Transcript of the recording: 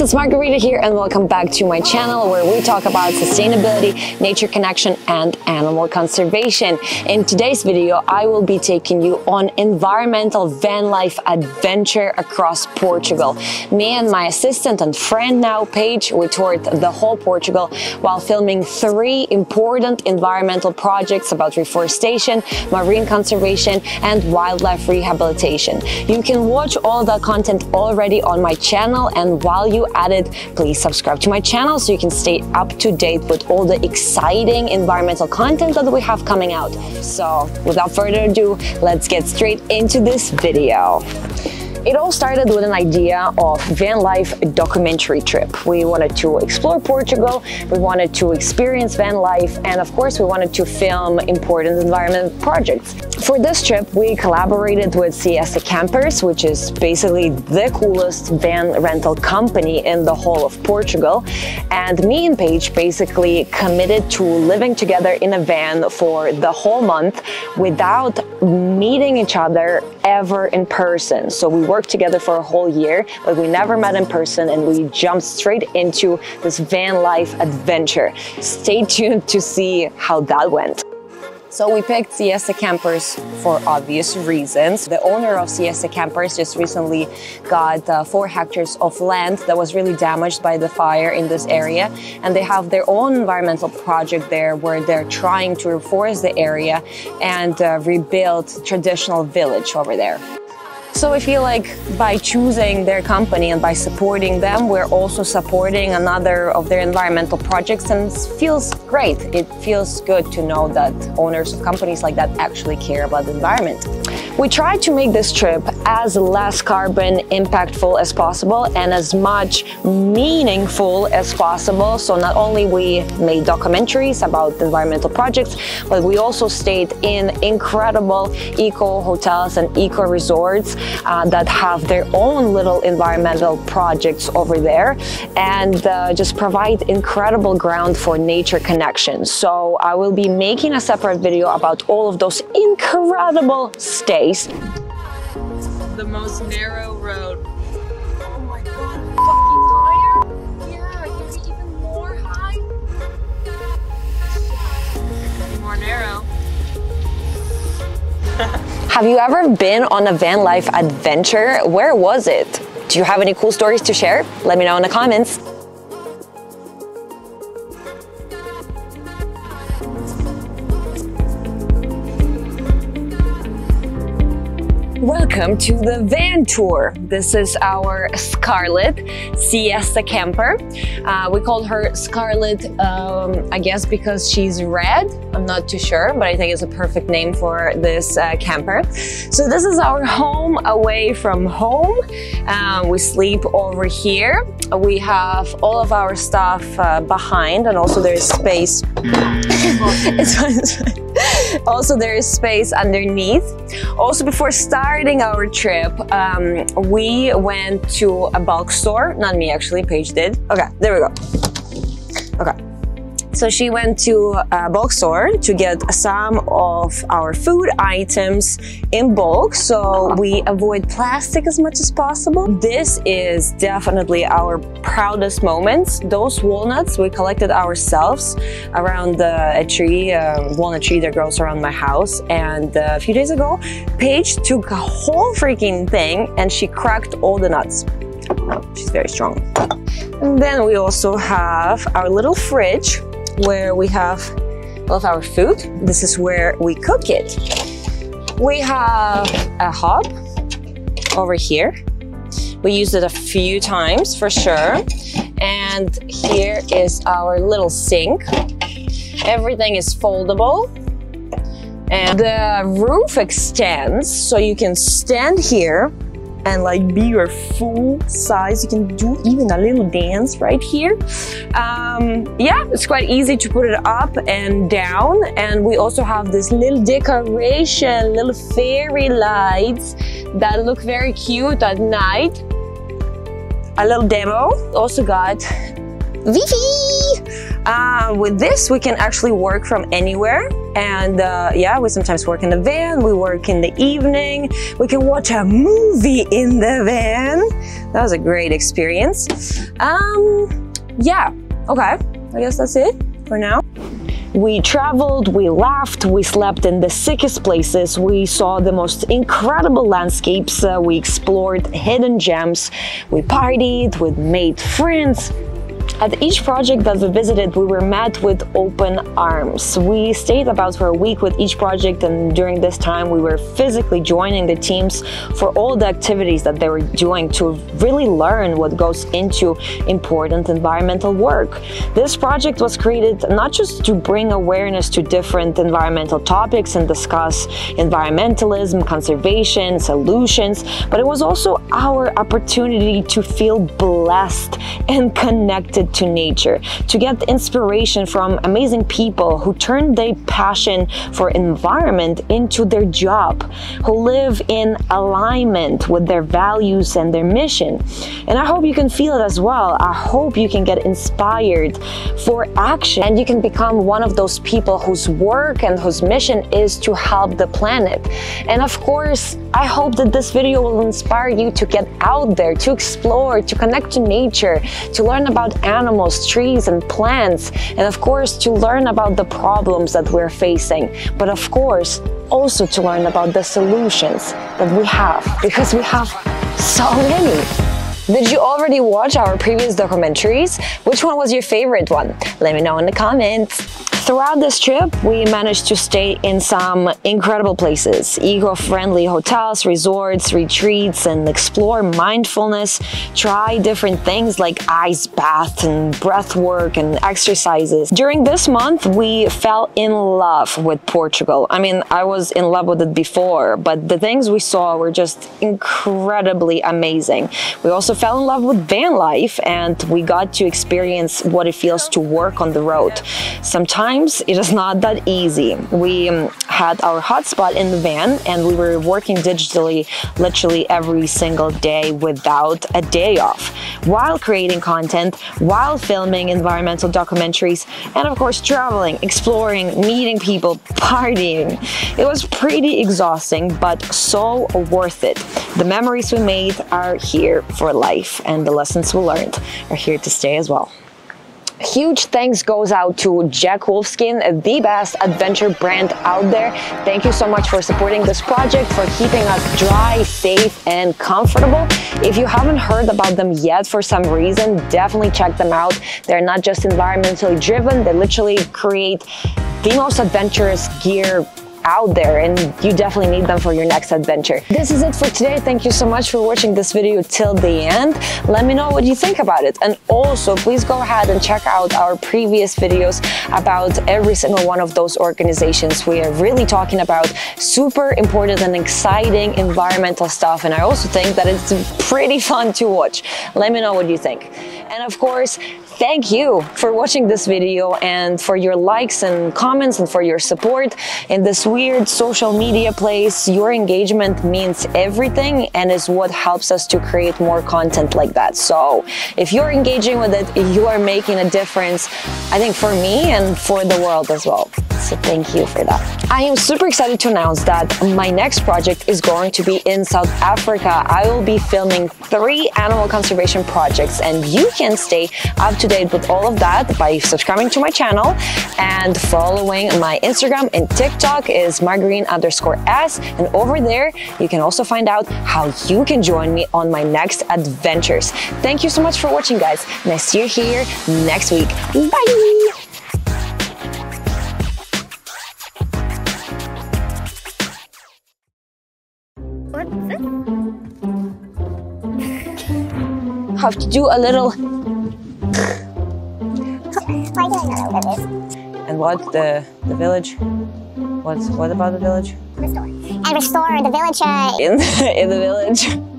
guys, it's Margarita here and welcome back to my channel where we talk about sustainability, nature connection and animal conservation. In today's video, I will be taking you on environmental van life adventure across Portugal. Me and my assistant and friend now, Paige, we toured the whole Portugal while filming three important environmental projects about reforestation, marine conservation and wildlife rehabilitation. You can watch all the content already on my channel and while you it, please subscribe to my channel so you can stay up to date with all the exciting environmental content that we have coming out. So without further ado, let's get straight into this video. It all started with an idea of van life documentary trip. We wanted to explore Portugal, we wanted to experience van life, and of course we wanted to film important environment projects. For this trip, we collaborated with Siesta Campers, which is basically the coolest van rental company in the whole of Portugal. And me and Paige basically committed to living together in a van for the whole month without meeting each other ever in person. So we worked together for a whole year, but we never met in person and we jumped straight into this van life adventure. Stay tuned to see how that went. So we picked Siesta Campers for obvious reasons. The owner of Siesta Campers just recently got uh, four hectares of land that was really damaged by the fire in this area. And they have their own environmental project there where they're trying to reforest the area and uh, rebuild traditional village over there. So I feel like by choosing their company and by supporting them, we're also supporting another of their environmental projects and it feels great. It feels good to know that owners of companies like that actually care about the environment. We tried to make this trip as less carbon impactful as possible and as much meaningful as possible. So not only we made documentaries about environmental projects, but we also stayed in incredible eco hotels and eco resorts uh, that have their own little environmental projects over there and uh, just provide incredible ground for nature connection. So I will be making a separate video about all of those incredible stays the most narrow road. Oh my god, fucking higher? Yeah, you're even more high. More narrow. Have you ever been on a van life adventure? Where was it? Do you have any cool stories to share? Let me know in the comments. Welcome to the van tour. This is our Scarlett Siesta camper. Uh, we call her Scarlett, um, I guess because she's red. I'm not too sure, but I think it's a perfect name for this uh, camper. So this is our home away from home. Uh, we sleep over here. We have all of our stuff uh, behind and also there's space. it's fine, it's fine. Also there is space underneath. Also before starting our trip, um, we went to a bulk store. Not me actually, Paige did. Okay, there we go. Okay. So she went to a bulk store to get some of our food items in bulk so we avoid plastic as much as possible. This is definitely our proudest moments. Those walnuts we collected ourselves around the, a tree, a walnut tree that grows around my house. And uh, a few days ago, Paige took a whole freaking thing and she cracked all the nuts. She's very strong. And then we also have our little fridge where we have all of our food. This is where we cook it. We have a hob over here. We used it a few times for sure. And here is our little sink. Everything is foldable. And the roof extends so you can stand here and like be your full size. You can do even a little dance right here. Um, yeah, it's quite easy to put it up and down. And we also have this little decoration, little fairy lights that look very cute at night. A little demo. Also got Wi-Fi! Uh, with this, we can actually work from anywhere. And uh, yeah, we sometimes work in the van, we work in the evening, we can watch a movie in the van. That was a great experience. Um, yeah, okay, I guess that's it for now. We traveled, we laughed, we slept in the sickest places, we saw the most incredible landscapes, uh, we explored hidden gems, we partied, we made friends, at each project that we visited, we were met with open arms. We stayed about for a week with each project, and during this time, we were physically joining the teams for all the activities that they were doing to really learn what goes into important environmental work. This project was created not just to bring awareness to different environmental topics and discuss environmentalism, conservation, solutions, but it was also our opportunity to feel blessed and connected to nature, to get inspiration from amazing people who turn their passion for environment into their job, who live in alignment with their values and their mission. And I hope you can feel it as well. I hope you can get inspired for action and you can become one of those people whose work and whose mission is to help the planet. And of course, I hope that this video will inspire you to get out there, to explore, to connect to nature, to learn about animals, trees, and plants, and of course, to learn about the problems that we're facing. But of course, also to learn about the solutions that we have, because we have so many. Did you already watch our previous documentaries? Which one was your favorite one? Let me know in the comments. Throughout this trip, we managed to stay in some incredible places, eco-friendly hotels, resorts, retreats, and explore mindfulness, try different things like ice bath and breath work and exercises. During this month, we fell in love with Portugal. I mean, I was in love with it before, but the things we saw were just incredibly amazing. We also fell in love with van life and we got to experience what it feels to work on the road. Sometimes it is not that easy. We um, had our hotspot in the van and we were working digitally literally every single day without a day off while creating content, while filming environmental documentaries, and of course traveling, exploring, meeting people, partying. It was pretty exhausting, but so worth it. The memories we made are here for life and the lessons we learned are here to stay as well. Huge thanks goes out to Jack Wolfskin, the best adventure brand out there. Thank you so much for supporting this project, for keeping us dry, safe, and comfortable. If you haven't heard about them yet for some reason, definitely check them out. They're not just environmentally driven, they literally create the most adventurous gear out there and you definitely need them for your next adventure. This is it for today. Thank you so much for watching this video till the end. Let me know what you think about it. And also please go ahead and check out our previous videos about every single one of those organizations. We are really talking about super important and exciting environmental stuff. And I also think that it's pretty fun to watch. Let me know what you think. And of course, thank you for watching this video and for your likes and comments and for your support in this weird social media place. Your engagement means everything and is what helps us to create more content like that. So if you're engaging with it, you are making a difference, I think for me and for the world as well. So thank you for that. I am super excited to announce that my next project is going to be in South Africa. I will be filming three animal conservation projects and you can stay up to date with all of that by subscribing to my channel and following my Instagram and TikTok is margreen underscore s. And over there, you can also find out how you can join me on my next adventures. Thank you so much for watching, guys. And I see you here next week. Bye! Have to do a little why do I know what this? And what the the village? What's what about the village? Restore. And restore the village. Uh, In in the village.